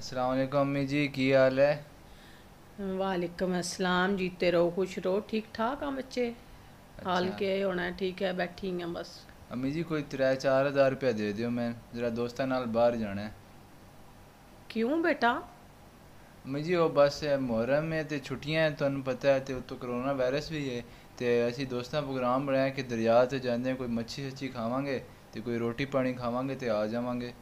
अस्सलाम वालेकुम अम्मी जी की हाल है वालेकुम अस्सलाम जीते रहो खुश रहो ठीक ठाक हाँ बच्चे हाल अच्छा। के होना है ठीक है बैठी हैं बस अम्मी जी कोई त्रै चार हज़ार रुपया दे दियो मैं जरा दोस्तां ਨਾਲ ਬਾਹਰ ਜਾਣਾ ਹੈ क्यों बेटा ਅਮੀ ਜੀ ਉਹ ਬਸ ਇਹ ਮੁਹਰਮ ਹੈ ਤੇ ਛੁੱਟੀਆਂ ਹੈ ਤੁਹਾਨੂੰ ਪਤਾ ਹੈ ਤੇ ਉਤੋਂ ਕਰੋਨਾ ਵਾਇਰਸ ਵੀ ਹੈ ਤੇ ਅਸੀਂ ਦੋਸਤਾਂ ਪ੍ਰੋਗਰਾਮ ਬਣਾਇਆ ਕਿ ਦਰਿਆ ਤੇ ਜਾਂਦੇ ਹਾਂ, ਕੋਈ ਮੱਛੀ ਸੱਚੀ ਖਾਵਾਂਗੇ ਤੇ ਕੋਈ ਰੋਟੀ ਪਾਣੀ ਖਾਵਾਂਗੇ ਤੇ ਆ ਜਾਵਾਂਗੇ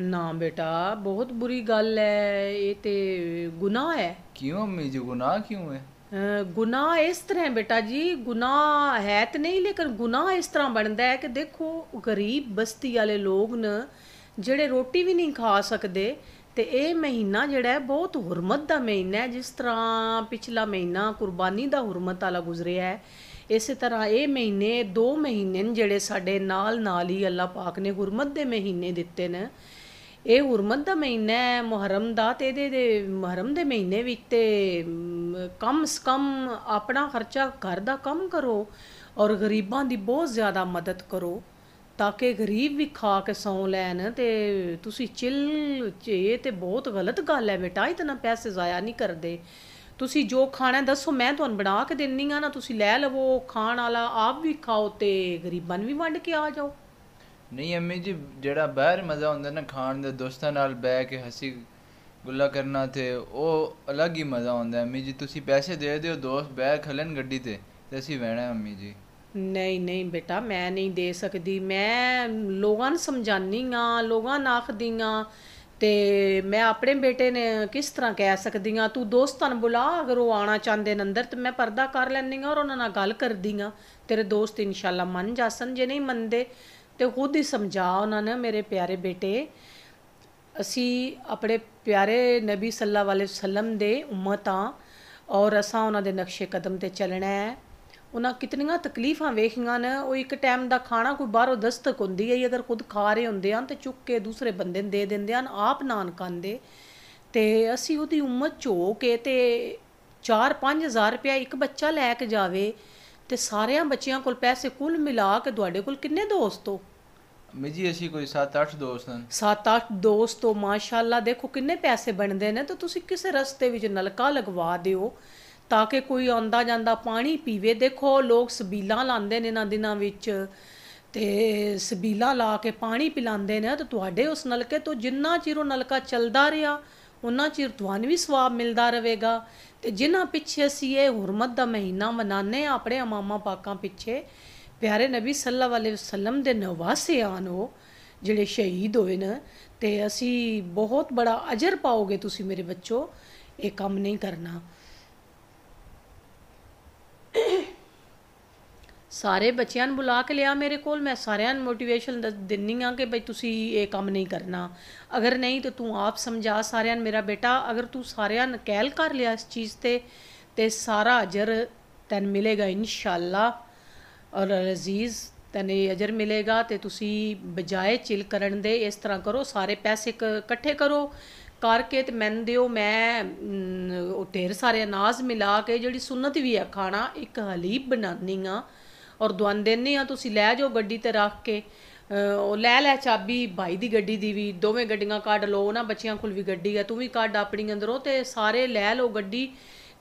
ਨਾ ਬੇਟਾ ਬਹੁਤ ਬੁਰੀ ਗੱਲ ਹੈ ਇਹ ਤੇ ਗੁਨਾਹ ਹੈ ਕਿਉਂ ਅੰਮੀ ਜੀ ਗੁਨਾਹ ਕਿਉਂ ਹੈ ਗੁਨਾਹ ਇਸ ਤਰ੍ਹਾਂ ਬੇਟਾ ਜੀ ਗੁਨਾਹ ਹੈ ਤੇ ਨਹੀਂ ਲੇਕਿਨ ਗੁਨਾਹ ਇਸ ਤਰ੍ਹਾਂ ਬਣਦਾ ਹੈ ਕਿ ਦੇਖੋ ਗਰੀਬ ਬਸਤੀ ਵਾਲੇ ਲੋਕ ਨ ਜਿਹੜੇ ਰੋਟੀ ਵੀ ਨਹੀਂ ਖਾ ਸਕਦੇ ਤੇ ਇਹ ਮਹੀਨਾ ਜਿਹੜਾ ਹੈ ਬਹੁਤ ਹਰਮਤ ਦਾ ਮਹੀਨਾ ਹੈ ਜਿਸ ਤਰ੍ਹਾਂ ਪਿਛਲਾ ਮਹੀਨਾ ਕੁਰਬਾਨੀ ਦਾ ਹਰਮਤ ਵਾਲਾ ਗੁਜ਼ਰਿਆ ਹੈ ਇਸੇ ਤਰ੍ਹਾਂ ਇਹ ਮਹੀਨੇ ਦੋ ਮਹੀਨੇ ਨੇ ਜਿਹੜੇ ਸਾਡੇ ਨਾਲ ਨਾਲ ਹੀ ਅੱਲਾਹ ਪਾਕ ਨੇ ਹਰਮਤ ਦੇ ਮਹੀਨੇ ਦਿੱਤੇ ਨੇ। ਇਹ ਹੁਰਮਤ ਦਾ ਮਹੀਨਾ ਹੈ, ਮੁਹਰਮ ਦਾ ਤੇ ਇਹਦੇ ਦੇ ਮੁਹਰਮ ਦੇ ਮਹੀਨੇ ਵਿੱਚ ਤੇ ਕਮ ਸ ਕਮ ਆਪਣਾ ਖਰਚਾ ਘਰ ਦਾ ਕੰਮ ਕਰੋ ਔਰ ਗਰੀਬਾਂ ਦੀ ਬਹੁਤ ਜ਼ਿਆਦਾ ਮਦਦ ਕਰੋ ਤਾਂ ਕਿ ਗਰੀਬ ਵੀ ਖਾ ਕੇ ਸੌਂ ਲੈਣ ਤੇ ਤੁਸੀਂ ਚਿਲ ਇਹ ਤੇ ਬਹੁਤ ਗਲਤ ਗੱਲ ਹੈ ਬੇਟਾ ਇਤਨਾ ਪੈਸੇ ਜ਼ਾਇਆ ਨਹੀਂ ਕਰਦੇ। ਤੁਸੀਂ ਜੋ ਖਾਣਾ ਦੱਸੋ, ਮੈਂ ਤੁਹਾਨੂੰ ਬਣਾ ਕੇ ਦਿੰਨੀ ਆ ਨਾ, ਤੁਸੀਂ ਲੈ ਲਵੋ ਖਾਣ ਵਾਲਾ, ਆਪ ਵੀ ਖਾਓ ਤੇ ਗਰੀਬਾਂ ਨੂੰ ਵੀ ਵੰਡ ਕੇ ਆ ਜਾਓ। ਨਹੀਂ ਅੰਮੀ ਜੀ, ਜਿਹੜਾ ਬਾਹਰ ਮਜ਼ਾ ਹੁੰਦਾ ਨਾ ਖਾਣ ਦਾ, ਦੋਸਤਾਂ ਨਾਲ ਬਹਿ ਕੇ ਹੱਸੀ, ਗੁੱਲਾ ਕਰਨਾ ਤੇ ਉਹ ਅਲੱਗ ਹੀ ਮਜ਼ਾ ਹੁੰਦਾ ਅੰਮੀ ਜੀ, ਤੁਸੀਂ ਪੈਸੇ ਦੇ ਦਿਓ, ਦੋਸਤ ਬਹਿ ਖਲਨ ਗੱਡੀ ਤੇ ਤੇ ਅਸੀਂ ਬਹਿਣਾ ਅੰਮੀ ਜੀ। ਨਹੀਂ ਨਹੀਂ ਬੇਟਾ, ਮੈਂ ਨਹੀਂ ਦੇ ਸਕਦੀ। ਮੈਂ ਲੋਕਾਂ ਨੂੰ ਸਮਝਾਨੀ ਆ, ਲੋਕਾਂ ਨੂੰ ਆਖਦੀ ਆ, ਤੇ ਮੈਂ ਆਪਣੇ ਬੇਟੇ ਨੇ ਕਿਸ ਤਰ੍ਹਾਂ ਕਹਿ ਸਕਦੀ ਆ, ਤੂੰ ਦੋਸਤਾਂ ਨੂੰ ਬੁਲਾ, ਅਗਰ ਉਹ ਆਣਾ ਚਾਹੁੰਦੇ ਨੇ ਅੰਦਰ, ਤੇ ਮੈਂ ਪਰਦਾ ਕਰ ਲੈਂਦੀ ਆ ਔਰ ਉਹਨਾਂ ਨਾਲ ਗੱਲ ਕਰਦੀ ਆ। ਤੇਰੇ ਦੋਸਤ ਇਨਸ਼ਾਅੱਲਾ ਮੰਨ ਜਾਸਨ ਜੇ ਨਹੀਂ ਮੰਨਦੇ ਤੇ ਖੁਦ ਹੀ ਸਮਝਾ ਉਹਨਾਂ ਨੇ ਮੇਰੇ ਪਿਆਰੇ ਬੇਟੇ, ਅਸੀਂ ਆਪਣੇ ਪਿਆਰੇ ਨਬੀ ਸੱਲੱਲਾਹੁ ਅਲੈਹਿ ਵਸੱਲਮ ਦੇ ਉਮਤ ਆ ਔਰ ਅਸਾਂ ਉਹਨਾਂ ਦੇ ਨਕਸ਼ੇ ਕਦਮ ਤੇ ਚੱਲਣਾ ਹੈ। ਉਹਨਾਂ ਕਿਤਨੀਆਂ ਤਕਲੀਫਾਂ ਵੇਖੀਆਂ ਨੇ, ਉਹ ਇੱਕ ਟਾਈਮ ਦਾ ਖਾਣਾ ਕੋਈ ਬਾਹਰੋਂ ਦਸਤਕ ਹੁੰਦੀ ਹੈ ਅਗਰ ਖੁਦ ਖਾ ਰਹੇ ਹੁੰਦੇ ਹਨ ਤੇ ਚੁੱਕ ਕੇ ਦੂਸਰੇ ਬੰਦੇ ਨੂੰ ਦੇ ਦਿੰਦੇ ਹਨ, ਆਪ ਨਾਨ ਖਾਂਦੇ। ਤੇ ਅਸੀਂ ਉਹਦੀ ਉਮਤ ਚ ਹੋ ਕੇ ਤੇ 4-5000 ਰੁਪਇਆ ਇੱਕ ਬੱਚਾ ਲੈ ਕੇ ਜਾਵੇ ਤੇ ਸਾਰਿਆਂ ਬੱਚਿਆਂ ਕੋਲ ਪੈਸੇ ਕੁੱਲ ਮਿਲਾ ਕੇ ਤੁਹਾਡੇ ਕੋਲ ਕਿੰਨੇ ਦੋਸਤ ਹੋ ਜੀ, ਅਸੀਂ ਕੋਈ 7-8 ਦੋਸਤ ਹਨ। ਸੱਤ ਅੱਠ ਦੋਸਤ ਤੋਂ ਮਾਸ਼ਾਅੱਲਾ ਦੇਖੋ ਕਿੰਨੇ ਪੈਸੇ ਬਣਦੇ ਨੇ ਤਾਂ ਤੁਸੀਂ ਕਿਸੇ ਰਸਤੇ ਵਿੱਚ ਨਲਕਾ ਲਗਵਾ ਦਿਓ ਤਾਂ ਕਿ ਕੋਈ ਆਉਂਦਾ ਜਾਂਦਾ ਪਾਣੀ ਪੀਵੇ। ਦੇਖੋ ਲੋਕ ਸਬੀਲਾਂ ਲਾਉਂਦੇ ਨੇ ਇਹਨਾਂ ਦਿਨਾਂ ਵਿੱਚ ਤੇ ਸਬੀਲਾ ਲਾ ਕੇ ਪਾਣੀ ਪਿਲਾਉਂਦੇ ਨੇ ਤਾਂ ਤੁਹਾਡੇ ਉਸ ਨਲਕੇ ਤੋਂ ਜਿੰਨਾ ਚਿਰ ਉਹ ਨਲਕਾ ਚੱਲਦਾ ਰਿਹਾ, ਉਹਨਾਂ ਚਿਰ ਤੁਹਾਨੂੰ ਵੀ ਸਵਾਬ ਮਿਲਦਾ ਰਹੇਗਾ। ਤੇ ਜਿਨ੍ਹਾਂ ਪਿੱਛੇ ਅਸੀਂ ਇਹ ਹੁਰਮਤ ਦਾ ਮਹੀਨਾ ਮਨਾਉਂਦੇ ਹਾਂ, ਆਪਣੇ ਮਾਮਾ ਪਾਕਾਂ ਪਿੱਛੇ ਪਿਆਰੇ ਨਬੀ ਸੱਲੱਲਾਹੁ ਅਲੈਹਿ ਵਸੱਲਮ ਦੇ ਨਵਾਸੇ ਆਨ ਜਿਹੜੇ ਸ਼ਹੀਦ ਹੋਏ ਨੇ, ਤੇ ਅਸੀਂ ਬਹੁਤ ਬੜਾ ਅਜਰ ਪਾਓਗੇ ਤੁਸੀਂ ਮੇਰੇ ਬੱਚੋ, ਇਹ ਕੰਮ ਨਹੀਂ ਕਰਨਾ। ਸਾਰੇ ਬੱਚਿਆਂ ਨੂੰ ਬੁਲਾ ਕੇ ਲਿਆ ਮੇਰੇ ਕੋਲ, ਮੈਂ ਸਾਰਿਆਂ ਨੂੰ ਮੋਟੀਵੇਸ਼ਨ ਦਿੰਨੀ ਆ ਕਿ ਬਈ ਤੁਸੀਂ ਇਹ ਕੰਮ ਨਹੀਂ ਕਰਨਾ। ਅਗਰ ਨਹੀਂ ਤਾਂ ਤੂੰ ਆਪ ਸਮਝਾ ਸਾਰਿਆਂ ਨੂੰ, ਮੇਰਾ ਬੇਟਾ, ਅਗਰ ਤੂੰ ਸਾਰਿਆਂ ਨੂੰ ਕਹਿਲ ਕਰ ਲਿਆ ਇਸ ਚੀਜ਼ ਤੇ ਤੇ ਸਾਰਾ ਅਜਰ ਤੈਨੂੰ ਮਿਲੇਗਾ ਇਨਸ਼ਾਅੱਲਾ। ਔਰ ਅਜ਼ੀਜ਼, ਤੈਨੂੰ ਅਜਰ ਮਿਲੇਗਾ ਤੇ ਤੁਸੀਂ ਬਜਾਏ ਚਿਲ ਕਰਨ ਦੇ ਇਸ ਤਰ੍ਹਾਂ ਕਰੋ, ਸਾਰੇ ਪੈਸੇ ਕ- ਇਕੱਠੇ ਕਰੋ। ਕਰਕੇ ਤੇ ਮੈਨੂੰ ਦਿਓ, ਮੈਂ ਉਹ ਢੇਰ ਸਾਰੇ ਅਨਾਜ ਮਿਲਾ ਕੇ ਜਿਹੜੀ ਸੁਨਨਤ ਵੀ ਆ, ਖਾਣਾ ਇੱਕ ਹਲੀਬ ਬਣਾਉਣੀ ਆ ਔਰ ਦਵਾਨ ਦੇਣੀ ਆ ਤੁਸੀਂ ਲੈ ਜਾਓ ਗੱਡੀ ਤੇ ਰੱਖ ਕੇ। ਉਹ ਲੈ ਲੈ ਚਾਬੀ, ਭਾਈ ਦੀ ਗੱਡੀ ਦੀ ਵੀ, ਦੋਵੇਂ ਗੱਡੀਆਂ ਕੱਢ ਲਓ ਨਾ ਬੱਚਿਆਂ ਕੋਲ ਵੀ ਗੱਡੀ ਹੈ ਤੂੰ ਵੀ ਕੱਢ ਆਪਣੀ ਅੰਦਰੋਂ ਤੇ ਸਾਰੇ ਲੈ ਲਓ ਗੱਡੀ।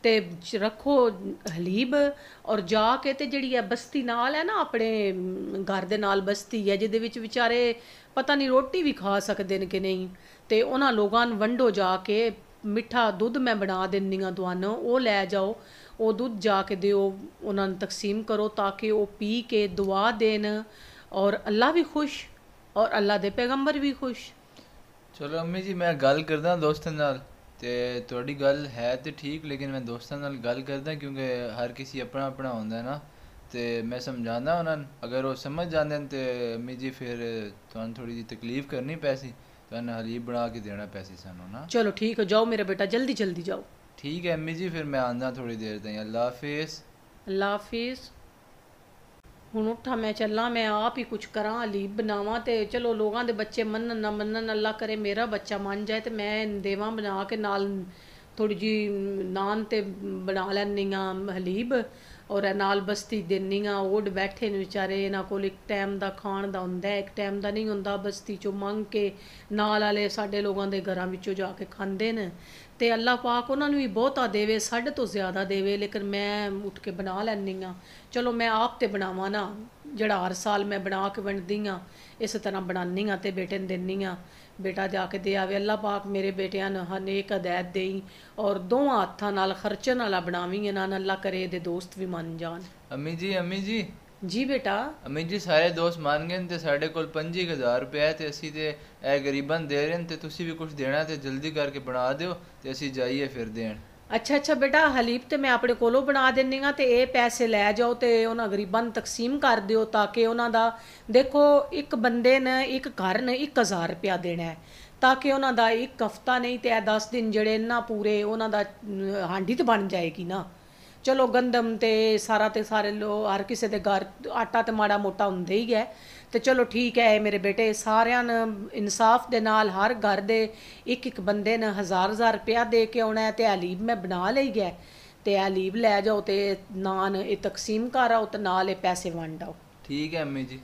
ਤੇ ਰੱਖੋ ਹਲੀਬ ਔਰ ਜਾ ਕੇ ਤੇ ਜਿਹੜੀ ਹੈ ਬਸਤੀ ਨਾਲ ਹੈ ਨਾ ਆਪਣੇ ਘਰ ਦੇ ਨਾਲ ਬਸਤੀ ਹੈ, ਜਿਹਦੇ ਵਿੱਚ ਵਿਚਾਰੇ ਪਤਾ ਨਹੀਂ ਰੋਟੀ ਵੀ ਖਾ ਸਕਦੇ ਨੇ ਕਿ ਨਹੀਂ। ਤੇ ਉਹਨਾਂ ਲੋਕਾਂ ਨੂੰ ਵੰਡੋ ਜਾ ਕੇ ਮਿੱਠਾ ਦੁੱਧ ਮੈਂ ਬਣਾ ਦਿੰਦੀ ਹਾਂ ਤੁਹਾਨੂੰ, ਉਹ ਲੈ ਜਾਓ, ਉਹ ਦੁੱਧ ਜਾ ਕੇ ਦਿਓ, ਉਹਨਾਂ ਨੂੰ ਤਕਸੀਮ ਕਰੋ ਤਾਂ ਕਿ ਉਹ ਪੀ ਕੇ ਦੁਆ ਦੇਣ ਔਰ ਅੱਲਾ ਵੀ ਖੁਸ਼ ਔਰ ਅੱਲਾ ਦੇ ਪੈਗੰਬਰ ਵੀ ਖੁਸ਼। ਚਲੋ ਅੰਮੀ ਜੀ, ਮੈਂ ਗੱਲ ਕਰਦਾ ਦੋਸਤਾਂ ਨਾਲ। ਤੇ ਤੁਹਾਡੀ ਗੱਲ ਹੈ ਤੇ ਠੀਕ ਲੇਕਿਨ ਮੈਂ ਦੋਸਤਾਂ ਨਾਲ ਗੱਲ ਕਰਦਾ ਕਿਉਂਕਿ ਹਰ ਕਿਸੇ ਆਪਣਾ ਆਪਣਾ ਹੁੰਦਾ ਹੈ ਨਾ। ਤੇ ਮੈਂ ਸਮਝਾਉਂਦਾ ਉਹਨਾਂ ਨੂੰ ਅਗਰ ਉਹ ਸਮਝ ਜਾਂਦੇ ਨੇ ਤੇ ਅੰਮੀ ਜੀ ਫਿਰ ਤੁਹਾਨੂੰ ਥੋੜੀ ਜਿਹੀ ਤਕਲੀਫ ਕਰਨੀ ਪੈਸੀ ਤੁਹਾਨੂੰ ਹਲੀਬ ਬਣਾ ਕੇ ਦੇਣਾ ਪੈਸੀ ਸਾਨੂੰ ਨਾ। ਚਲੋ ਠੀਕ ਹੈ ਜਾਓ ਮੇਰੇ ਬੇਟਾ ਜਲਦੀ ਜਲਦੀ ਜਾਓ। ਠੀਕ ਹੈ ਅੰਮੀ ਜੀ ਫਿਰ ਮੈਂ ਆਂਦਾ ਥੋੜੀ ਦੇਰ ਤਾਈਂ। ਅੱਲਾ ਹਾਫਿਜ਼। ਅੱਲਾ ਹਾਫਿਜ਼। ਹੁਣ ਉੱਠਾ ਮੈਂ, ਚੱਲਾਂ ਮੈਂ, ਆਪ ਹੀ ਕੁਝ ਕਰਾਂ ਅਲੀ ਬਣਾਵਾਂ ਤੇ ਚਲੋ ਲੋਕਾਂ ਦੇ ਬੱਚੇ ਮੰਨਣ ਨਾ ਮੰਨਣ, ਅੱਲਾ ਕਰੇ ਮੇਰਾ ਬੱਚਾ ਮੰਨ ਜਾਏ ਤੇ ਮੈਂ ਦੇਵਾਂ ਬਣਾ ਕੇ ਨਾਲ ਥੋੜੀ ਜੀ ਨਾਨ ਤੇ ਬਣਾ ਲੈਣੀ ਆ ਹਲੀਬ ਔਰ ਇਹ ਨਾਲ ਬਸਤੀ ਦਿੰਨੀਆਂ ਓਡ ਬੈਠੇ ਨੇ ਵਿਚਾਰੇ, ਇਹਨਾਂ ਕੋਲ ਇੱਕ ਟਾਈਮ ਦਾ ਖਾਣ ਦਾ ਹੁੰਦਾ ਇੱਕ ਟਾਈਮ ਦਾ ਨਹੀਂ ਹੁੰਦਾ, ਬਸਤੀ ਚੋਂ ਮੰਗ ਕੇ ਨਾਲ ਵਾਲੇ ਸਾਡੇ ਲੋਕਾਂ ਦੇ ਘਰਾਂ ਵਿੱਚੋਂ ਜਾ ਕੇ ਖਾਂਦੇ ਨੇ। ਤੇ ਅੱਲਾਹ ਪਾਕ ਉਹਨਾਂ ਨੂੰ ਵੀ ਬਹੁਤਾ ਦੇਵੇ, ਸਾਡੇ ਤੋਂ ਜ਼ਿਆਦਾ ਦੇਵੇ, ਲੇਕਿਨ ਮੈਂ ਉੱਠ ਕੇ ਬਣਾ ਲੈਂਦੀ ਆ ਚਲੋ ਮੈਂ ਆਪ ਤੇ ਬਣਾਵਾਂ ਨਾ, ਜਿਹੜਾ ਹਰ ਸਾਲ ਮੈਂ ਬਣਾ ਕੇ ਵੰਡਦੀ ਆ ਇਸ ਤਰ੍ਹਾਂ ਬਣਾਉਂਦੀ ਆ ਤੇ ਬੇਟੇ ਨੂੰ ਦਿੰਦੀ ਆ ਬੇਟਾ ਜਾ ਕੇ ਦੇ ਆਵੇ ਅੱਲਾਹ ਪਾਕ ਮੇਰੇ ਬੇਟਿਆਂ ਨੂੰ ਹਨੇਕ ਹਦਾਇਤ ਦੇਈ ਔਰ ਦੋਵਾਂ ਹੱਥਾਂ ਨਾਲ ਖਰਚਣ ਵਾਲਾ ਬਣਾਵੀਂ ਇਹਨਾਂ ਨਾਲ ਅੱਲਾਹ ਕਰੇ ਇਹਦੇ ਦੋਸਤ ਵੀ ਮੰਨ ਜਾਣ। ਅੰਮੀ ਜੀ ਅੰਮੀ ਜੀ। ਜੀ ਬੇਟਾ। ਅੰਮੀ ਜੀ ਸਾਰੇ ਦੋਸਤ ਮੰਨ ਗਏ ਨੇ ਤੇ ਸਾਡੇ ਕੋਲ 25000 ਰੁਪਏ ਤੇ ਅਸੀਂ ਤੇ ਇਹ ਗਰੀਬਾਂ ਨੂੰ ਦੇ ਰਹੇ ਨੇ ਤੇ ਤੁਸੀਂ ਵੀ ਕੁਝ ਦੇਣਾ ਤੇ ਜਲਦੀ ਕਰਕੇ ਬਣਾ ਦਿਓ ਤੇ ਅਸੀਂ ਜਾਈਏ ਫਿਰ ਦੇਣ। ਅੱਛਾ ਅੱਛਾ ਬੇਟਾ ਹਲੀਬ ਤੇ ਮੈਂ ਆਪਣੇ ਕੋਲੋਂ ਬਣਾ ਦਿੰਨੀ ਆ ਤੇ ਇਹ ਪੈਸੇ ਲੈ ਜਾਓ ਤੇ ਉਹਨਾਂ ਗਰੀਬਾਂ ਨੂੰ ਤਕਸੀਮ ਕਰ ਦਿਓ ਤਾਂ ਕਿ ਉਹਨਾਂ ਦਾ, ਦੇਖੋ, ਇੱਕ ਬੰਦੇ ਨੇ ਇੱਕ ਘਰ ਨੇ 1000 ਰੁਪਇਆ ਦੇਣਾ ਹੈ, ਤਾਂ ਕਿ ਉਹਨਾਂ ਦਾ ਇੱਕ ਹਫਤਾ ਨਹੀਂ ਤੇ ਇਹ 10 ਦਿਨ ਜਿਹੜੇ ਨਾ ਪੂਰੇ ਉਹਨਾਂ ਦਾ ਹਾਂਡੀ ਤੇ ਬਣ ਜਾਏਗੀ ਨਾ। ਚਲੋ ਗੰਦਮ ਤੇ ਸਾਰਾ ਤੇ ਸਾਰੇ ਲੋ, ਹਰ ਕਿਸੇ ਦੇ ਘਰ, ਆਟਾ ਤੇ ਮਾੜਾ ਮੋਟਾ ਹੁੰਦਾ ਹੀ ਹੈ ਤੇ ਚਲੋ ਠੀਕ ਹੈ, ਇਹ ਮੇਰੇ ਬੇਟੇ ਸਾਰਿਆਂ ਨੂੰ ਇਨਸਾਫ ਦੇ ਨਾਲ, ਹਰ ਘਰ ਦੇ ਇੱਕ ਇੱਕ ਬੰਦੇ ਨੇ ਹਜ਼ਾਰ ਹਜ਼ਾਰ ਰੁਪਇਆ ਦੇ ਕੇ ਆਉਣਾ ਹੈ ਤੇ ਹਲੀਬ ਮੈਂ ਬਣਾ ਲਈ ਗਿਆ ਤੇ ਹਲੀਬ ਲੈ ਜਾਓ ਤੇ ਨਾਨ ਇਹ ਤਕਸੀਮ ਕਰ ਆਓ ਤੇ ਨਾਲ ਇਹ ਪੈਸੇ ਵੰਡ ਆਓ। ਠੀਕ ਹੈ, ਅੰਮੀ ਜੀ।